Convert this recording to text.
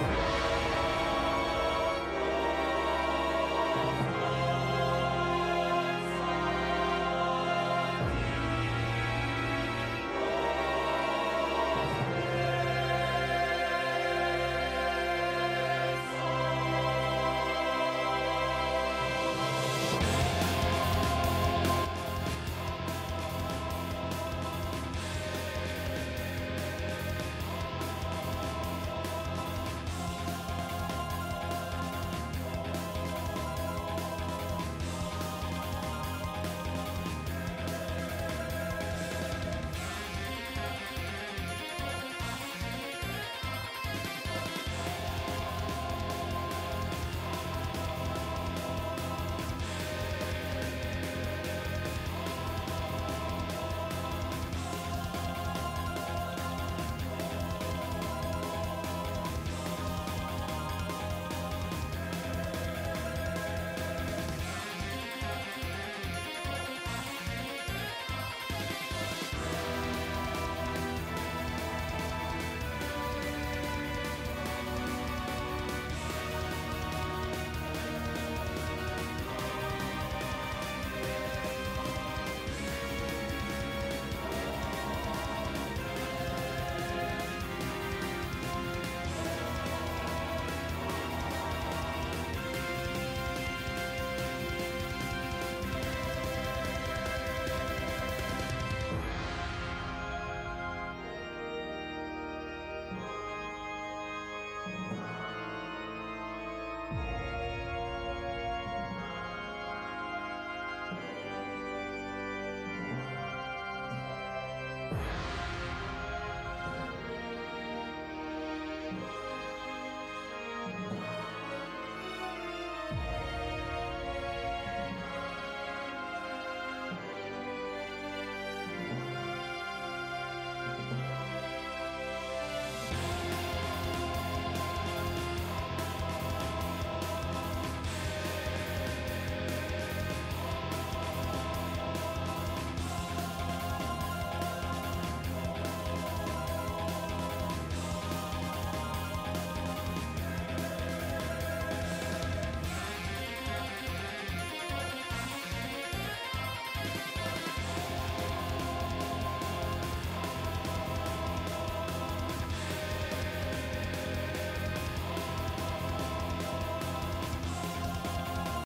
Yeah.